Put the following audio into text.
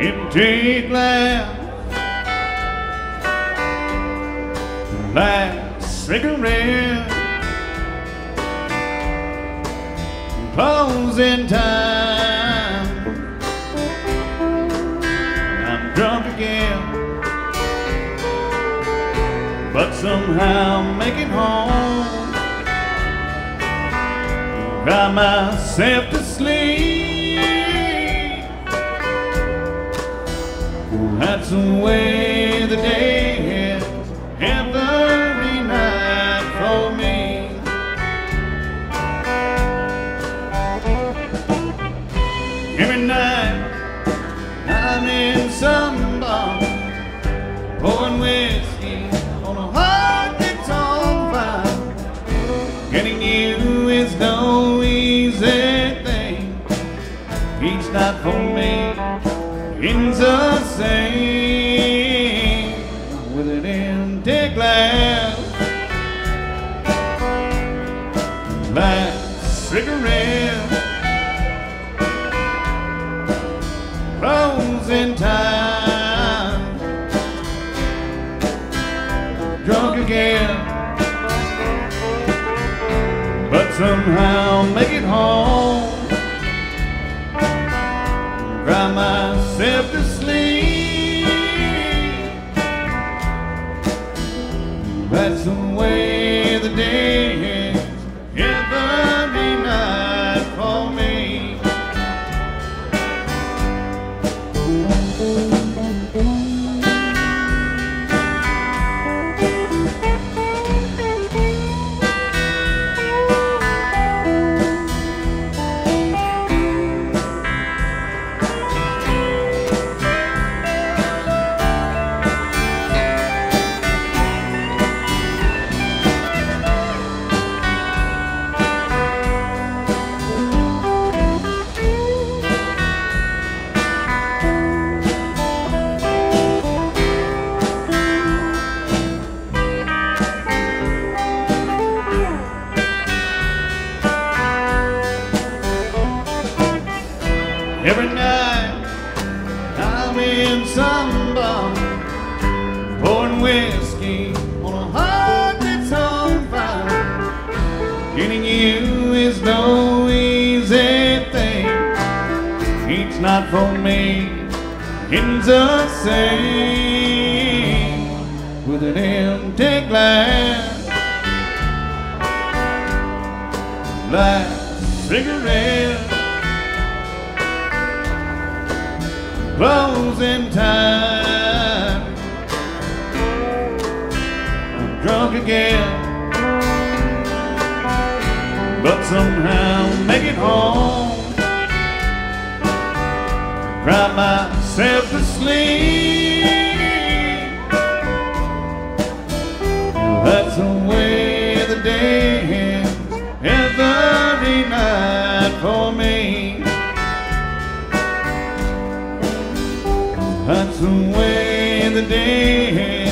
declare like cigarette. Closing time. I'm drunk again. But somehow make it home. Cry myself to sleep That's the way the day is every night for me. Every night I'm in some bar, pouring whiskey on a heart that's on fire. Getting you is no easy thing. Each night for me ends the same with an empty glass. Like cigarette. In time. Drunk again. But somehow make it home. Cry myself to sleep. That's the way the day Every night I'm in some bar, pouring whiskey on a heart that's on fire. Getting you is no easy thing. Each night for me ends the same with an empty glass. Like cigarette closing time. I'm drunk again, but somehow make it home. Cry myself to sleep. That's the way the day ends every night for me. That's the way the day.